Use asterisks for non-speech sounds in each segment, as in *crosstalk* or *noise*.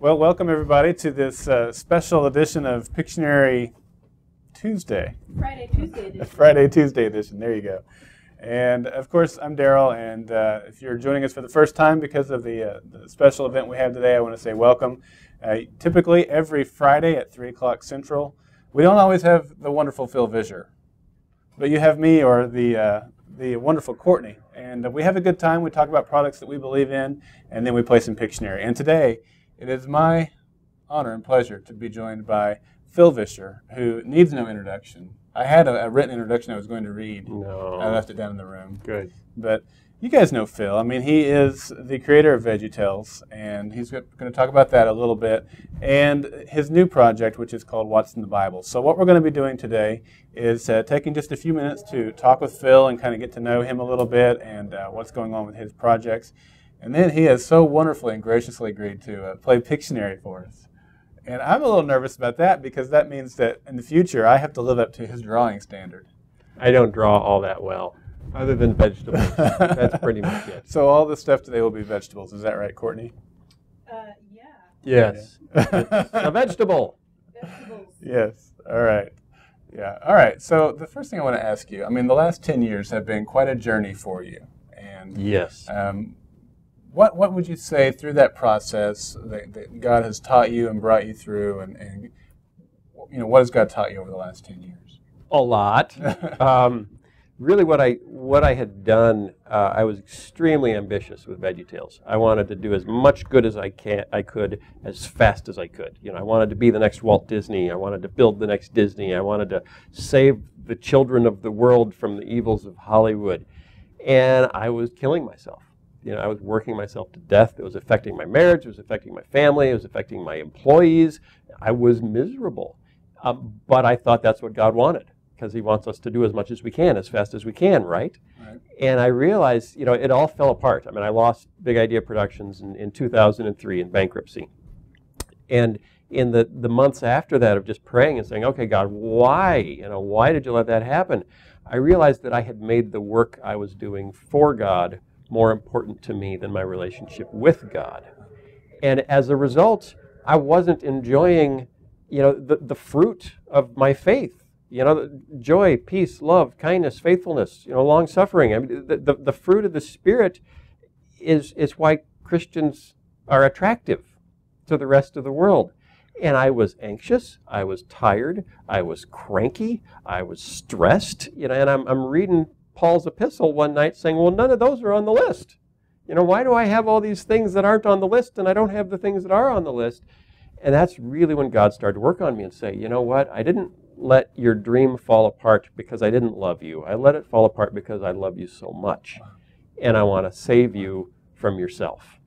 Well, welcome everybody to this uh, special edition of Pictionary Tuesday. Friday, Tuesday *laughs* edition. Friday, Tuesday edition. There you go. And of course, I'm Daryl. And uh, if you're joining us for the first time because of the, uh, the special event we have today, I want to say welcome. Uh, typically, every Friday at 3 o'clock Central, we don't always have the wonderful Phil Vischer, but you have me or the, uh, the wonderful Courtney. And we have a good time. We talk about products that we believe in, and then we play some Pictionary. And today, it is my honor and pleasure to be joined by Phil Vischer, who needs no introduction. I had a, a, written introduction I was going to read. No. I left it down in the room. Good. But you guys know Phil. I mean, he is the creator of VeggieTales, and he's going to talk about that a little bit, and his new project, which is called What's in the Bible. So, what we're going to be doing today is uh, taking just a few minutes to talk with Phil and kind of get to know him a little bit and uh, what's going on with his projects. And then he has so wonderfully and graciously agreed to uh, play Pictionary for us. And I'm a little nervous about that because that means that in the future I have to live up to his drawing standard. I don't draw all that well, other than vegetables. *laughs* That's pretty much it. So all the stuff today will be vegetables. Is that right, Courtney? Uh, yeah. Yes. *laughs* a vegetable. Vegetables. Yes. All right. Yeah. All right. So the first thing I want to ask you, I mean, the last 10 years have been quite a journey for you. And Yes. um, what, what would you say through that process that, that God has taught you and brought you through? And, and, you know, what has God taught you over the last 10 years? A lot. *laughs* Um, really, what I what I had done, uh, I was extremely ambitious with VeggieTales. I wanted to do as much good as I can, I could, as fast as I could. You know, I wanted to be the next Walt Disney. I wanted to build the next Disney. I wanted to save the children of the world from the evils of Hollywood, and I was killing myself. You know, I was working myself to death. It was affecting my marriage. It was affecting my family. It was affecting my employees. I was miserable. Um, but I thought that's what God wanted because He wants us to do as much as we can, as fast as we can, right? Right. And I realized, you know, it all fell apart. I mean, I lost Big Idea Productions in, in 2003 in bankruptcy. And in the, the months after that of just praying and saying, okay, God, why? You know, why did you let that happen? I realized that I had made the work I was doing for God more important to me than my relationship with God. And as a result, I wasn't enjoying, you know, the, the fruit of my faith. You know, joy, peace, love, kindness, faithfulness, you know, long suffering. I mean, the, the, the fruit of the Spirit is, is why Christians are attractive to the rest of the world. And I was anxious, I was tired, I was cranky, I was stressed, you know, and I'm, I'm reading Paul's epistle one night saying, Well, none of those are on the list. You know, why do I have all these things that aren't on the list and I don't have the things that are on the list? And that's really when God started to work on me and say, You know what? I didn't let your dream fall apart because I didn't love you. I let it fall apart because I love you so much. And I want to save you from yourself.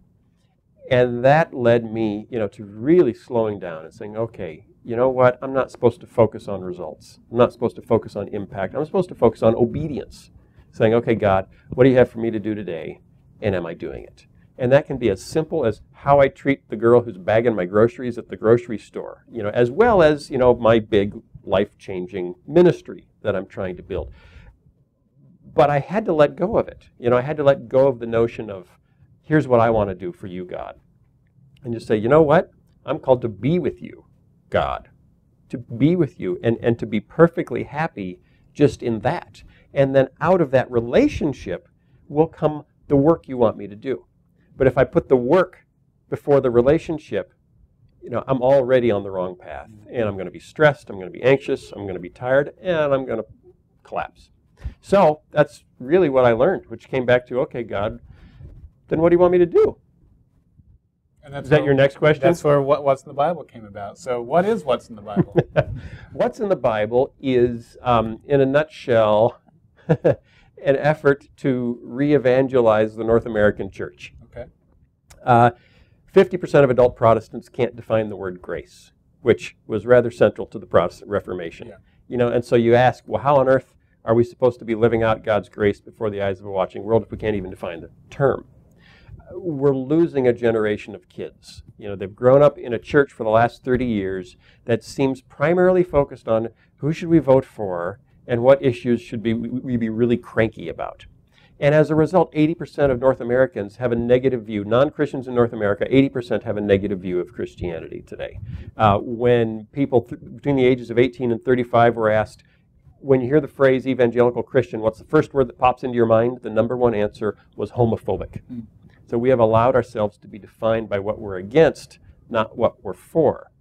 And that led me, you know, to really slowing down and saying, okay, you know what? I'm not supposed to focus on results. I'm not supposed to focus on impact. I'm supposed to focus on obedience. Saying, okay, God, what do you have for me to do today? And am I doing it? And that can be as simple as how I treat the girl who's bagging my groceries at the grocery store, you know, as well as, you know, my big life-changing ministry that I'm trying to build. But I had to let go of it. You know, I had to let go of the notion of, here's what I want to do for you, God. And just say, you know what? I'm called to be with you, God. To be with you and, and to be perfectly happy just in that. And then out of that relationship will come the work you want me to do. But if I put the work before the relationship, you know, I'm already on the wrong path. And I'm going to be stressed, I'm going to be anxious, I'm going to be tired, and I'm going to collapse. So that's really what I learned, which came back to, okay, God, then what do you want me to do? And that's Is that where- your next question? That's where what, What's in the Bible came about. So, what is What's in the Bible? *laughs* What's in the Bible is, um, in a nutshell, *laughs* an effort to re evangelize the North American church. okay. Uh, 50% of adult Protestants can't define the word grace, which was rather central to the Protestant Reformation. Yeah. You know, and so you ask, well, how on earth are we supposed to be living out God's grace before the eyes of a watching world if we can't even define the term? We're losing a generation of kids. You know, they've grown up in a church for the last 30 years that seems primarily focused on who should we vote for and what issues should be, we be really cranky about. And as a result, 80% of North Americans have a negative view. Non Christians in North America, 80% have a negative view of Christianity today. Uh, when people th- between the ages of 18 and 35 were asked, when you hear the phrase evangelical Christian, what's the first word that pops into your mind? The number one answer was homophobic. Mm. So we have allowed ourselves to be defined by what we're against, not what we're for.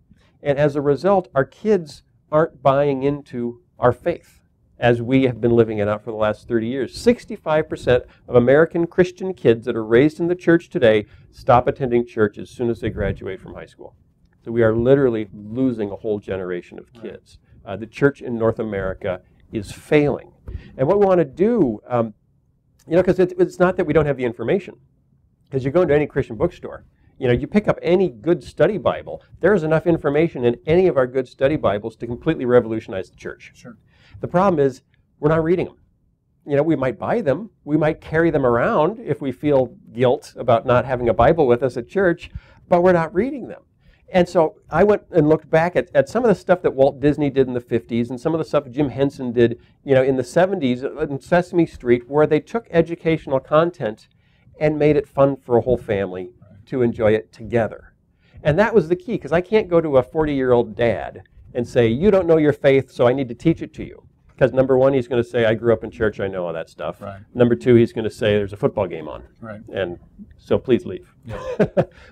And as a result, our kids aren't buying into our faith as we have been living it out for the last 30 years. 65% of American Christian kids that are raised in the church today stop attending church as soon as they graduate from high school. So we are literally losing a whole generation of kids. Uh, the church in North America is failing. And what we want to do, um, you know, because it, it's not that we don't have the information. Because you go into any Christian bookstore, you know, you pick up any good study Bible, there's enough information in any of our good study Bibles to completely revolutionize the church. Sure. The problem is we're not reading them. You know, we might buy them, we might carry them around if we feel guilt about not having a Bible with us at church, but we're not reading them. And so I went and looked back at, at some of the stuff that Walt Disney did in the 50s and some of the stuff Jim Henson did, you know, in the 70s in Sesame Street, where they took educational content and made it fun for a whole family to enjoy it together. And that was the key, because I can't go to a 40 year old dad and say, You don't know your faith, so I need to teach it to you. Because number one, he's going to say, I grew up in church, I know all that stuff. Right. Number two, he's going to say, There's a football game on. Right. And so please leave. *laughs*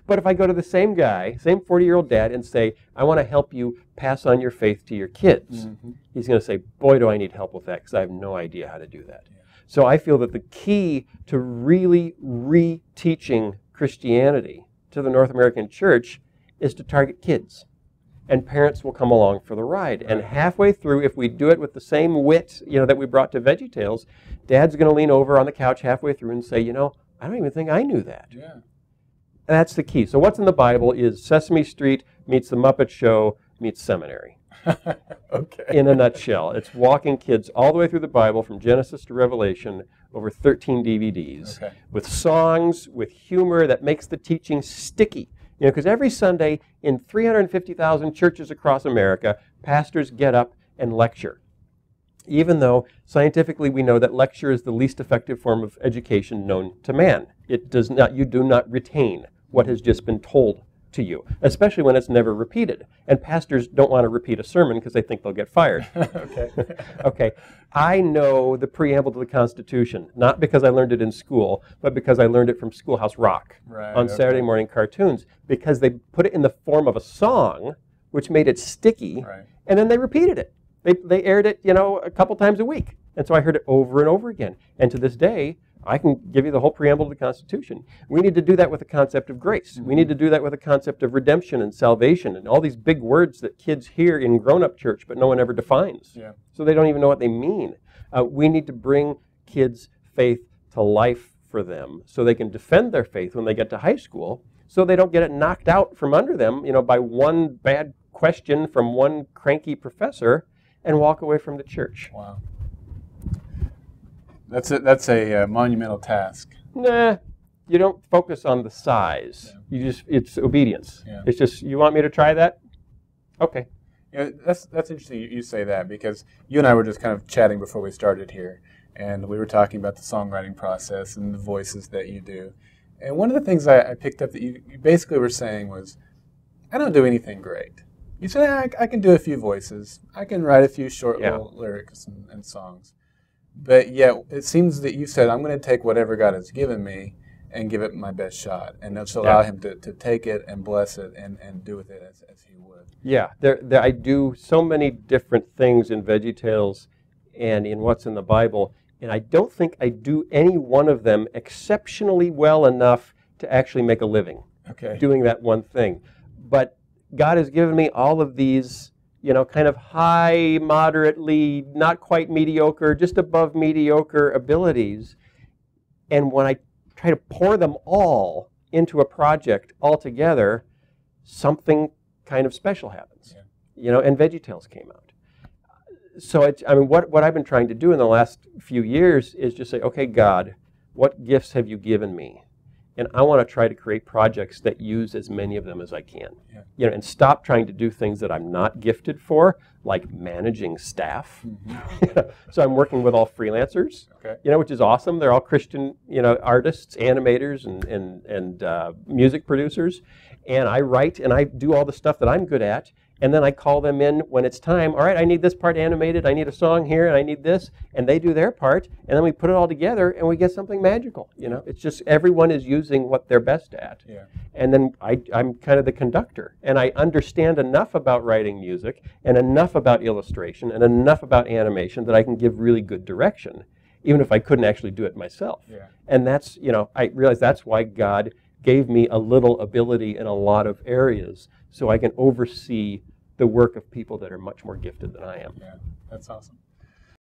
but if I go to the same guy, same 40 year old dad, and say, I want to help you pass on your faith to your kids, Mhm. he's going to say, Boy, do I need help with that because I have no idea how to do that. So I feel that the key to really reteaching Christianity to the North American church is to target kids. And parents will come along for the ride. And halfway through, if we do it with the same wit, you know, that we brought to VeggieTales, Dad's going to lean over on the couch halfway through and say, you know, I don't even think I knew that. Yeah. That's the key. So what's in the Bible is Sesame Street meets the Muppet Show meets seminary *laughs* okay. in a nutshell. It's walking kids all the way through the Bible from Genesis to Revelation over 13 DVDs Okay. with songs, with humor that makes the teaching sticky. You know, because every Sunday in 350,000 churches across America, pastors get up and lecture. Even though scientifically we know that lecture is the least effective form of education known to man. It does not, you do not retain what has just been told to you, especially when it's never repeated. And pastors don't want to repeat a sermon because they think they'll get fired. *laughs* okay. *laughs* okay, I know the preamble to the Constitution, not because I learned it in school, but because I learned it from Schoolhouse Rock Right, on okay. Saturday morning cartoons, because they put it in the form of a song, which made it sticky, Right. and then they repeated it. They, they aired it, you know, a couple times a week. And so I heard it over and over again. And to this day, I can give you the whole preamble to the Constitution. We need to do that with the concept of grace. We need to do that with the concept of redemption and salvation and all these big words that kids hear in grown up church, but no one ever defines. Yeah. So they don't even know what they mean. Uh, we need to bring kids' faith to life for them so they can defend their faith when they get to high school so they don't get it knocked out from under them, you know, by one bad question from one cranky professor and walk away from the church. Wow. That's a, that's a uh, monumental task. Nah, you don't focus on the size. You just it's obedience. Yeah. It's just you want me to try that? Okay. Know, that's that's interesting. You, you say that because you and I were just kind of chatting before we started here, and we were talking about the songwriting process and the voices that you do. And one of the things I, I picked up that you, you basically were saying was, I don't do anything great. You said I, I can do a few voices. I can write a few short Yeah. little lyrics and, and songs. But yet, it seems that you said I'm going to take whatever God has given me and give it my best shot, and just allow Yeah. Him to, to take it and bless it and, and do with it as, as He would. Yeah, there, there, I do so many different things in Veggie Tales and in what's in the Bible, and I don't think I do any one of them exceptionally well enough to actually make a living Okay. doing that one thing. But God has given me all of these, you know, kind of high, moderately, not quite mediocre, just above mediocre abilities. And when I try to pour them all into a project altogether, something kind of special happens. Yeah. You know, and VeggieTales came out. So it's, I mean, what, what I've been trying to do in the last few years is just say, okay, God, what gifts have you given me? And I want to try to create projects that use as many of them as I can. Yeah. You know, and stop trying to do things that I'm not gifted for, like managing staff. *laughs* so I'm working with all freelancers, Okay. you know, which is awesome. They're all Christian, you know, artists, animators, and and and uh, music producers, and I write and I do all the stuff that I'm good at. And then I call them in when it's time. All right, I need this part animated. I need a song here, and I need this, and they do their part, and then we put it all together, and we get something magical. You know, it's just everyone is using what they're best at Yeah. and then I, I'm kind of the conductor, and I understand enough about writing music and enough about illustration and enough about animation that I can give really good direction, even if I couldn't actually do it myself. Yeah. And that's, you know, I realize that's why God gave me a little ability in a lot of areas so I can oversee the work of people that are much more gifted than I am. Yeah. That's awesome.